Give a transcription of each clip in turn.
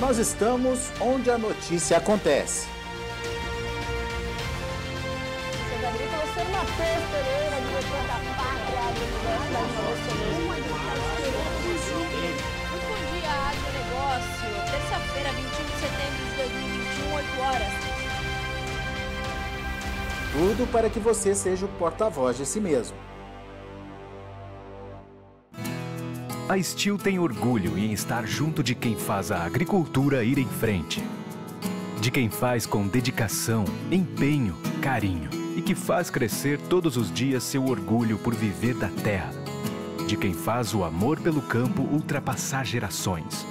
Nós estamos onde a notícia acontece. Muito bom dia, agronegócio. Terça-feira, 21 de setembro de 2021, 8 horas. Tudo para que você seja o porta-voz de si mesmo. A Steel tem orgulho em estar junto de quem faz a agricultura ir em frente. De quem faz com dedicação, empenho, carinho e que faz crescer todos os dias seu orgulho por viver da terra. De quem faz o amor pelo campo ultrapassar gerações.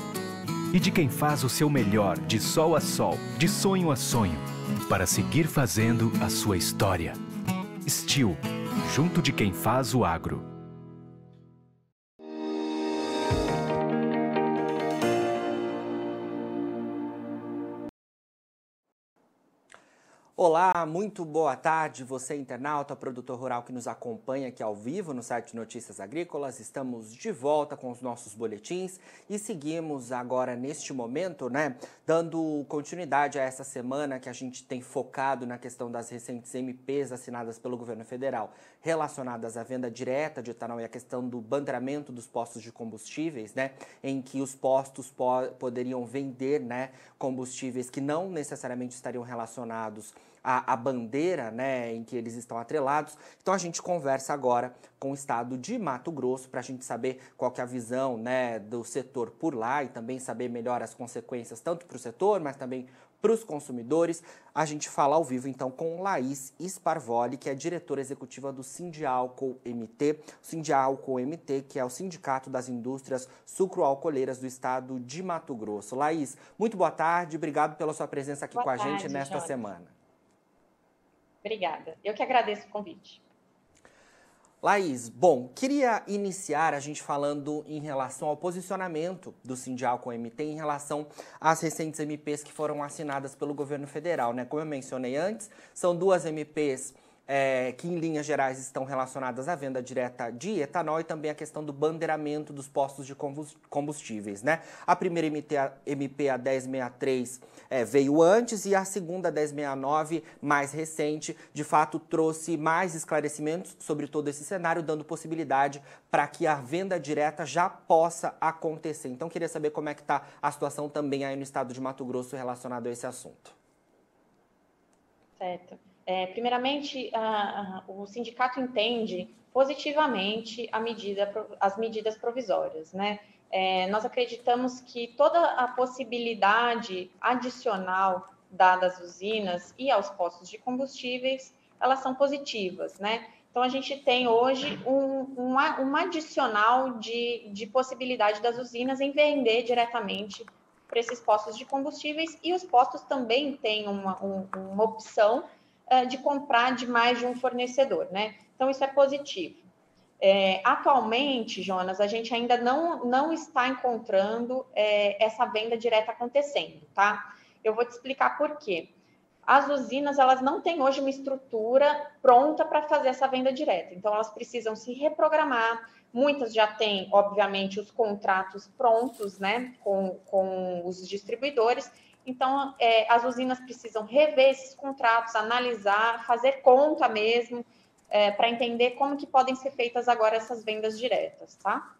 E de quem faz o seu melhor de sol a sol, de sonho a sonho, para seguir fazendo a sua história. Steel, junto de quem faz o agro. Olá, muito boa tarde, você internauta, produtor rural que nos acompanha aqui ao vivo no site Notícias Agrícolas. Estamos de volta com os nossos boletins e seguimos agora neste momento, né, dando continuidade a essa semana que a gente tem focado na questão das recentes MPs assinadas pelo governo federal relacionadas à venda direta de etanol e a questão do bandeiramento dos postos de combustíveis, né, em que os postos po poderiam vender, né, combustíveis que não necessariamente estariam relacionados a, a, bandeira né, em que eles estão atrelados. Então a gente conversa agora com o estado de Mato Grosso para a gente saber qual que é a visão né, do setor por lá e também saber melhor as consequências tanto para o setor, mas também para os consumidores. A gente fala ao vivo então com Laís Sparvoli, que é diretora executiva do Sindialco MT, Sindialco MT, que é o Sindicato das Indústrias Sucroalcooleiras do Estado de Mato Grosso. Laís, muito boa tarde, obrigado pela sua presença aqui boa com a tarde, gente nesta Jorge. semana. Obrigada. Eu que agradeço o convite. Laís, bom, queria iniciar a gente falando em relação ao posicionamento do Sindial com o MT em relação às recentes MPs que foram assinadas pelo governo federal, né? Como eu mencionei antes, são duas MPs é, que em linhas gerais estão relacionadas à venda direta de etanol e também a questão do bandeiramento dos postos de combustíveis, né? A primeira MP, a 1063, é, veio antes e a segunda, a 1069, mais recente, de fato trouxe mais esclarecimentos sobre todo esse cenário, dando possibilidade para que a venda direta já possa acontecer. Então, queria saber como é que está a situação também aí no estado de Mato Grosso relacionado a esse assunto. Certo. É, primeiramente, a, a, o sindicato entende positivamente medida, as medidas provisórias, né? É, nós acreditamos que toda a possibilidade adicional dada às usinas e aos postos de combustíveis, elas são positivas, né? Então, a gente tem hoje um, um, um adicional de, de possibilidade das usinas em vender diretamente para esses postos de combustíveis e os postos também têm uma, um, uma opção de comprar de mais de um fornecedor, né? Então, isso é positivo. É, atualmente, Jonas, a gente ainda não, não está encontrando é, essa venda direta acontecendo, tá? Eu vou te explicar por quê. As usinas, elas não têm hoje uma estrutura pronta para fazer essa venda direta. Então, elas precisam se reprogramar. Muitas já têm, obviamente, os contratos prontos, né, com, com os distribuidores. Então, é, as usinas precisam rever esses contratos, analisar, fazer conta mesmo, é, para entender como que podem ser feitas agora essas vendas diretas, tá?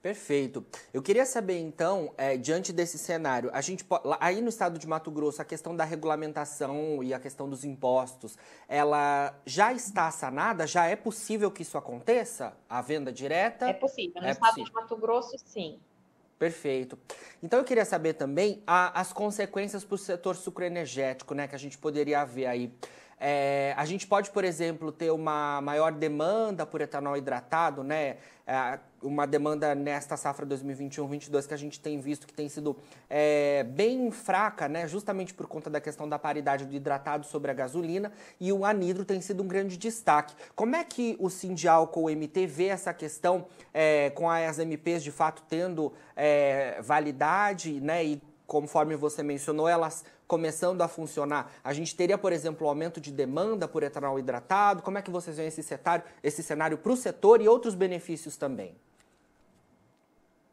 Perfeito. Eu queria saber, então, é, diante desse cenário, a gente aí no estado de Mato Grosso, a questão da regulamentação e a questão dos impostos, ela já está sanada? Já é possível que isso aconteça? A venda direta? É possível. No é estado possível. de Mato Grosso, sim. Perfeito. Então eu queria saber também a, as consequências para o setor sucroenergético, né, que a gente poderia ver aí. É, a gente pode, por exemplo, ter uma maior demanda por etanol hidratado, né? É, uma demanda nesta safra 2021-22 que a gente tem visto que tem sido é, bem fraca, né? Justamente por conta da questão da paridade do hidratado sobre a gasolina e o anidro tem sido um grande destaque. Como é que o Sindialco, o MT, vê essa questão é, com as MPs de fato tendo é, validade, né? E conforme você mencionou, elas começando a funcionar, a gente teria, por exemplo, um aumento de demanda por etanol hidratado? Como é que vocês veem esse cenário, esse cenário para o setor e outros benefícios também?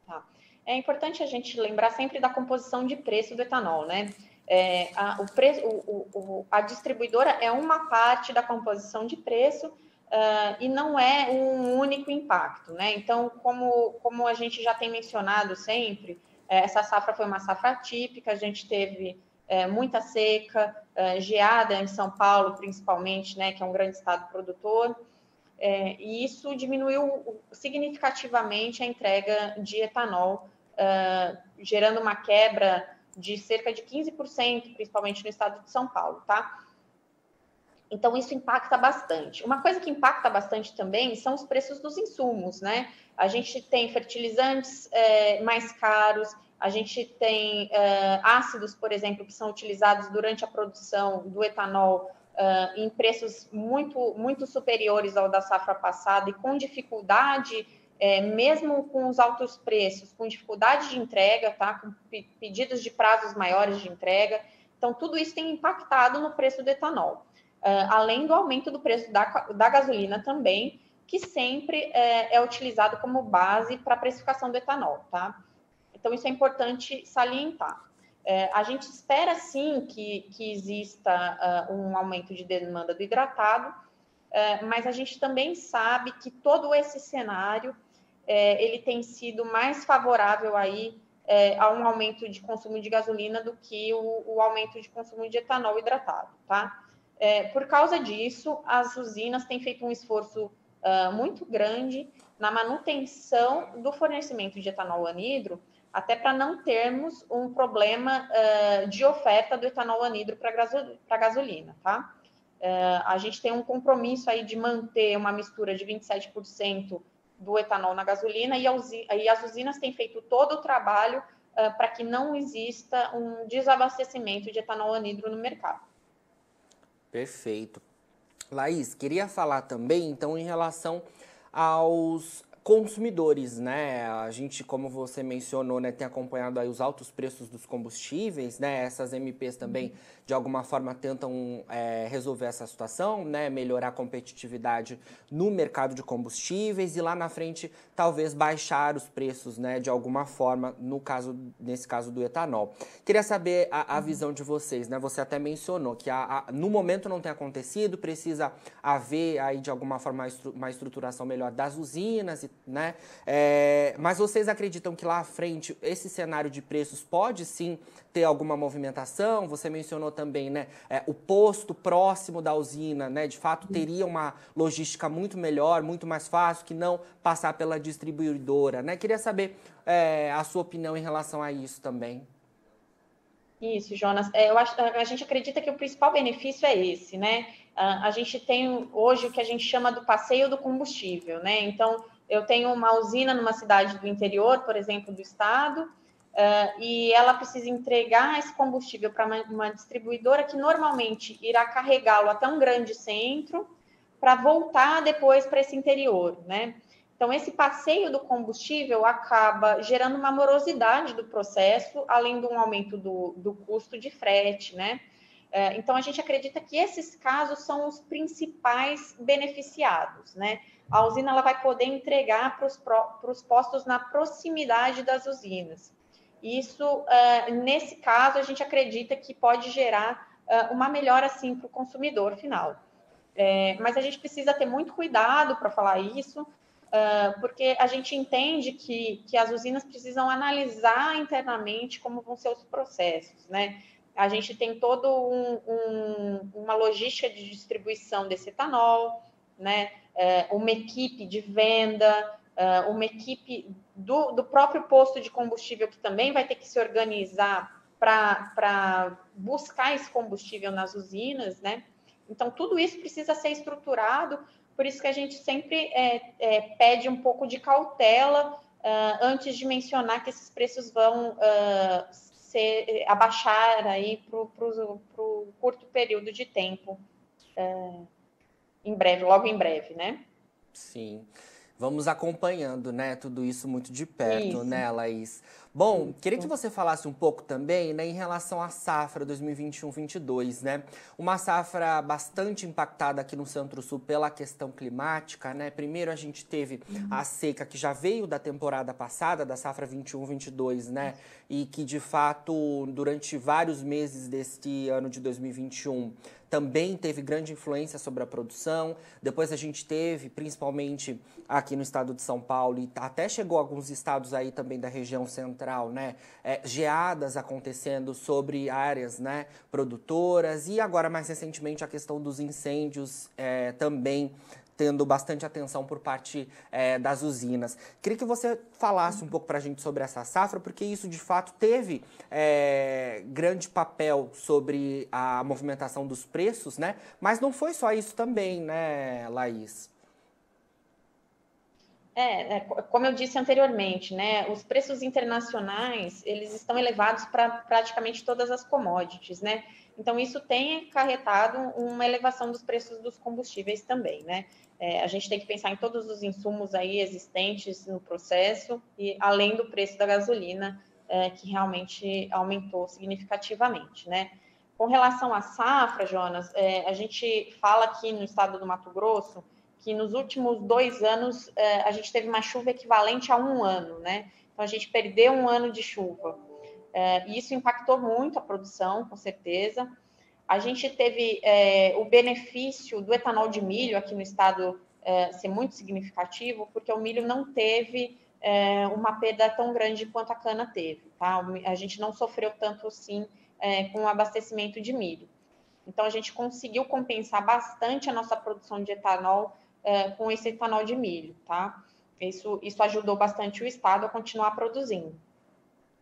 Tá. é importante a gente lembrar sempre da composição de preço do etanol, né? É, a, o o, o, a distribuidora é uma parte da composição de preço uh, e não é um único impacto, né? Então, como, como a gente já tem mencionado sempre, essa safra foi uma safra típica, a gente teve é, muita seca, é, geada em São Paulo, principalmente, né, que é um grande estado produtor, é, e isso diminuiu significativamente a entrega de etanol, uh, gerando uma quebra de cerca de 15%, principalmente no estado de São Paulo, tá? Então, isso impacta bastante. Uma coisa que impacta bastante também são os preços dos insumos, né? A gente tem fertilizantes é, mais caros, a gente tem é, ácidos, por exemplo, que são utilizados durante a produção do etanol é, em preços muito, muito superiores ao da safra passada e com dificuldade, é, mesmo com os altos preços, com dificuldade de entrega, tá? com pedidos de prazos maiores de entrega. Então, tudo isso tem impactado no preço do etanol. Uh, além do aumento do preço da, da gasolina também, que sempre é, é utilizado como base para a precificação do etanol, tá? Então, isso é importante salientar. É, a gente espera, sim, que, que exista uh, um aumento de demanda do hidratado, uh, mas a gente também sabe que todo esse cenário, é, ele tem sido mais favorável aí é, a um aumento de consumo de gasolina do que o, o aumento de consumo de etanol hidratado, tá? É, por causa disso, as usinas têm feito um esforço uh, muito grande na manutenção do fornecimento de etanol anidro, até para não termos um problema uh, de oferta do etanol anidro para gasolina, tá? Uh, a gente tem um compromisso aí de manter uma mistura de 27% do etanol na gasolina e, e, as usinas têm feito todo o trabalho uh, para que não exista um desabastecimento de etanol anidro no mercado. Perfeito. Laís, queria falar também, então, em relação aos consumidores, né? A gente, como você mencionou, né, tem acompanhado aí os altos preços dos combustíveis, né? Essas MPs também, de alguma forma, tentam é, resolver essa situação, né? Melhorar a competitividade no mercado de combustíveis e lá na frente, talvez baixar os preços, né? De alguma forma, no caso, nesse caso do etanol. Queria saber a, a visão de vocês, né? Você até mencionou que a, a, no momento não tem acontecido, precisa haver aí de alguma forma uma estruturação melhor das usinas e né? É, mas vocês acreditam que lá à frente esse cenário de preços pode sim ter alguma movimentação? Você mencionou também, né? É, o posto próximo da usina, né? De fato teria uma logística muito melhor, muito mais fácil que não passar pela distribuidora, né? Queria saber é, a sua opinião em relação a isso também. Isso, Jonas. É, eu acho, a gente acredita que o principal benefício é esse, né? A gente tem hoje o que a gente chama do passeio do combustível, né? Então, eu tenho uma usina numa cidade do interior, por exemplo, do estado, uh, e ela precisa entregar esse combustível para uma, uma, distribuidora que normalmente irá carregá-lo até um grande centro para voltar depois para esse interior, né? Então, esse passeio do combustível acaba gerando uma morosidade do processo, além de um aumento do, do custo de frete, né? Uh, então, a gente acredita que esses casos são os principais beneficiados, né? a usina ela vai poder entregar para os postos na proximidade das usinas. Isso, uh, nesse caso, a gente acredita que pode gerar uh, uma melhora, sim, para o consumidor final. É, mas a gente precisa ter muito cuidado para falar isso, porque a gente entende que, que as usinas precisam analisar internamente como vão ser os processos, né? A gente tem todo um, um, uma logística de distribuição desse etanol, né? É, uma equipe de venda, é, uma equipe do, do próprio posto de combustível que também vai ter que se organizar para buscar esse combustível nas usinas, né? Então, tudo isso precisa ser estruturado, por isso que a gente sempre é, é, pede um pouco de cautela uh, antes de mencionar que esses preços vão uh, ser, abaixar aí para o curto período de tempo. Uh, em breve, logo em breve, né? Sim. Vamos acompanhando, né, tudo isso muito de perto, isso. né, Laís? Bom, queria que você falasse um pouco também né, em relação à safra 2021-22, né? Uma safra bastante impactada aqui no Centro-Sul pela questão climática, né? Primeiro a gente teve a seca que já veio da temporada passada, da safra 21-22, né? E que de fato, durante vários meses deste ano de 2021, também teve grande influência sobre a produção. Depois a gente teve, principalmente aqui no estado de São Paulo, e até chegou a alguns estados aí também da região central, né? É, geadas acontecendo sobre áreas né, produtoras e agora mais recentemente a questão dos incêndios é, também tendo bastante atenção por parte é, das usinas. Queria que você falasse um pouco para a gente sobre essa safra, porque isso de fato teve é, grande papel sobre a movimentação dos preços, né? Mas não foi só isso também, né, Laís? É, é, como eu disse anteriormente, né, os preços internacionais eles estão elevados para praticamente todas as commodities, né? Então isso tem acarretado uma elevação dos preços dos combustíveis também, né? É, a gente tem que pensar em todos os insumos aí existentes no processo e além do preço da gasolina, é, que realmente aumentou significativamente, né? Com relação à safra, Jonas, é, a gente fala aqui no estado do Mato Grosso que nos últimos dois anos é, a gente teve uma chuva equivalente a um ano, né? Então a gente perdeu um ano de chuva. É, e isso impactou muito a produção, com certeza. A gente teve é, o benefício do etanol de milho aqui no estado ser muito significativo, porque o milho não teve uma perda tão grande quanto a cana teve. Tá? A gente não sofreu tanto assim com o abastecimento de milho. Então, a gente conseguiu compensar bastante a nossa produção de etanol é, com esse etanol de milho. Tá? Isso, isso ajudou bastante o estado a continuar produzindo.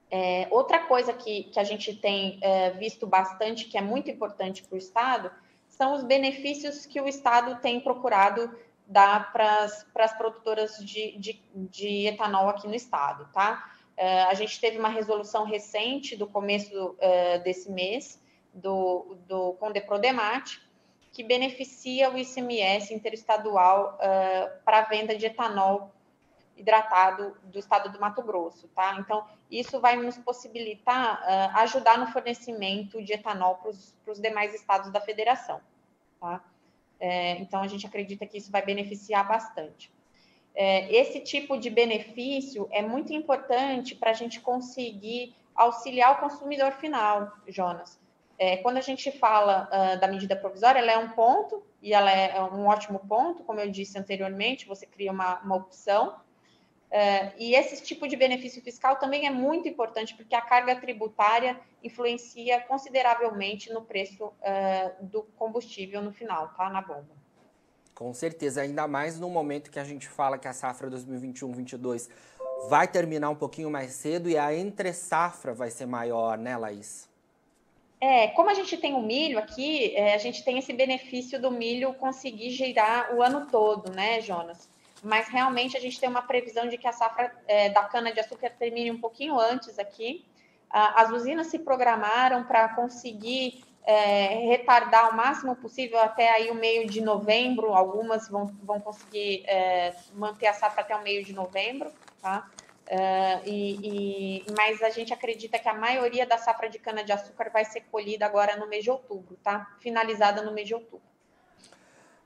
É, outra coisa que, que a gente tem é, visto bastante, que é muito importante para o Estado, são os benefícios que o Estado tem procurado dar para as produtoras de, de, de, etanol aqui no Estado, tá? É, a gente teve uma resolução recente do começo é, desse mês, do, do Condeprodemate, que beneficia o ICMS interestadual é, para a venda de etanol hidratado do estado do Mato Grosso, tá? Então, isso vai nos possibilitar uh, ajudar no fornecimento de etanol para os demais estados da federação, tá? É, então, a gente acredita que isso vai beneficiar bastante. É, esse tipo de benefício é muito importante para a gente conseguir auxiliar o consumidor final, Jonas. É, quando a gente fala uh, da medida provisória, ela é um ponto, e ela é um ótimo ponto, como eu disse anteriormente, você cria uma, uma opção, Uh, e esse tipo de benefício fiscal também é muito importante, porque a carga tributária influencia consideravelmente no preço uh, do combustível no final, tá? Na bomba. Com certeza, ainda mais no momento que a gente fala que a safra 2021-22 vai terminar um pouquinho mais cedo e a entre-safra vai ser maior, né, Laís? É, como a gente tem o milho aqui, é, a gente tem esse benefício do milho conseguir girar o ano todo, né, Jonas? mas realmente a gente tem uma previsão de que a safra é, da cana-de-açúcar termine um pouquinho antes aqui. as usinas se programaram para conseguir é, retardar o máximo possível até aí o meio de novembro, algumas vão, vão conseguir é, manter a safra até o meio de novembro, tá? É, e, e, mas a gente acredita que a maioria da safra de cana-de-açúcar vai ser colhida agora no mês de outubro, tá? Finalizada no mês de outubro.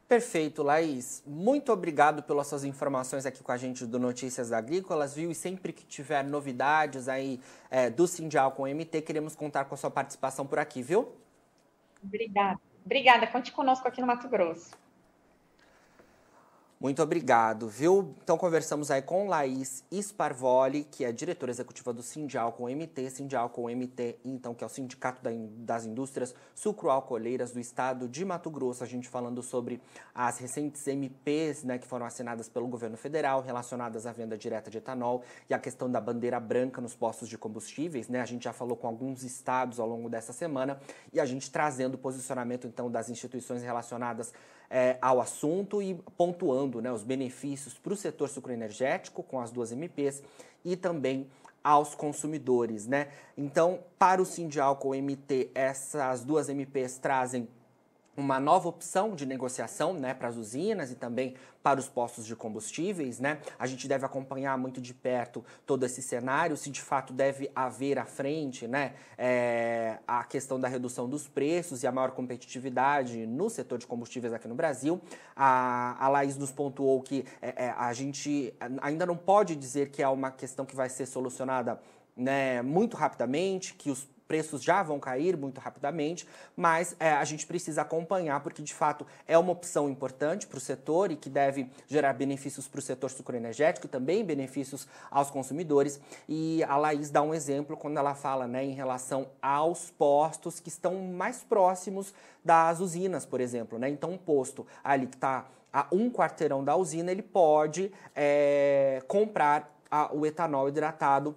Perfeito, Laís. Muito obrigado pelas suas informações aqui com a gente do Notícias Agrícolas, viu? E sempre que tiver novidades aí é, do Sindial com o MT, queremos contar com a sua participação por aqui, viu? Obrigada. Obrigada. Conte conosco aqui no Mato Grosso. Muito obrigado, viu? Então conversamos aí com Laís Sparvoli, que é diretora executiva do Sindial com MT, Sindial com MT, então, que é o Sindicato das Indústrias Sucroalcooleiras do Estado de Mato Grosso. A gente falando sobre as recentes MPs, né, que foram assinadas pelo governo federal, relacionadas à venda direta de etanol e a questão da bandeira branca nos postos de combustíveis, né? A gente já falou com alguns estados ao longo dessa semana e a gente trazendo o posicionamento, então, das instituições relacionadas é, ao assunto e pontuando né, os benefícios para o setor sucroenergético com as duas MPs e também aos consumidores, né? Então, para o Sindial com MT, essas duas MPs trazem uma nova opção de negociação né, para as usinas e também para os postos de combustíveis. Né? A gente deve acompanhar muito de perto todo esse cenário, se de fato deve haver à frente né, é, a questão da redução dos preços e a maior competitividade no setor de combustíveis aqui no Brasil. A, a Laís nos pontuou que é, é, a gente ainda não pode dizer que é uma questão que vai ser solucionada né, muito rapidamente, que os preços já vão cair muito rapidamente, mas é, a gente precisa acompanhar, porque de fato é uma opção importante para o setor e que deve gerar benefícios para o setor sucroenergético e também benefícios aos consumidores. E a Laís dá um exemplo quando ela fala né, em relação aos postos que estão mais próximos das usinas, por exemplo. Né? Então, um posto ali que está a um quarteirão da usina, ele pode é, comprar a, o etanol hidratado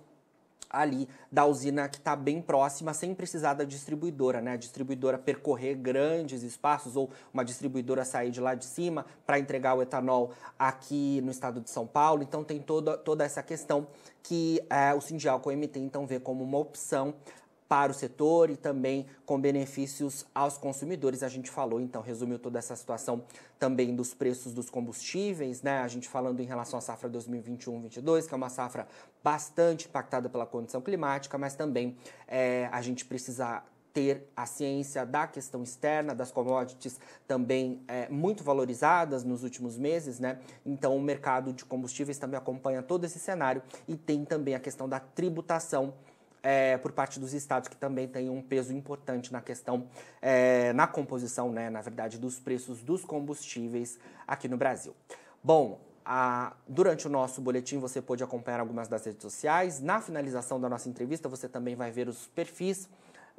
ali da usina que está bem próxima, sem precisar da distribuidora, né? A distribuidora percorrer grandes espaços ou uma distribuidora sair de lá de cima para entregar o etanol aqui no estado de São Paulo. Então tem toda, toda essa questão que é, o Sindial MT então vê como uma opção para o setor e também com benefícios aos consumidores. A gente falou, então, resumiu toda essa situação também dos preços dos combustíveis, né? A gente falando em relação à safra 2021-22, que é uma safra bastante impactada pela condição climática, mas também é, a gente precisa ter a ciência da questão externa, das commodities também é, muito valorizadas nos últimos meses, né? Então o mercado de combustíveis também acompanha todo esse cenário e tem também a questão da tributação é, por parte dos estados, que também tem um peso importante na questão, é, na composição, né, na verdade, dos preços dos combustíveis aqui no Brasil. Bom, a, durante o nosso boletim você pode acompanhar algumas das redes sociais. Na finalização da nossa entrevista, você também vai ver os perfis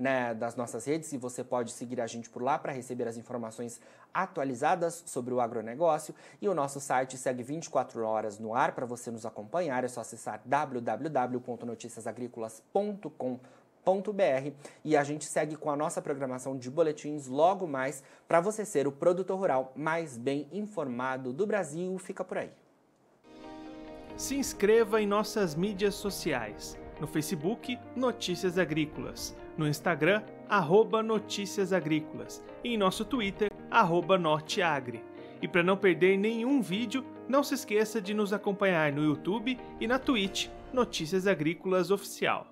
né, das nossas redes e você pode seguir a gente por lá para receber as informações atualizadas sobre o agronegócio. E o nosso site segue 24 horas no ar para você nos acompanhar. É só acessar www.noticiasagricolas.com.br e a gente segue com a nossa programação de boletins logo mais para você ser o produtor rural mais bem informado do Brasil. Fica por aí. Se inscreva em nossas mídias sociais. No Facebook, Notícias Agrícolas no Instagram, arroba Notícias Agrícolas e em nosso Twitter, arroba Norteagri. E para não perder nenhum vídeo, não se esqueça de nos acompanhar no YouTube e na Twitch Notícias Agrícolas Oficial.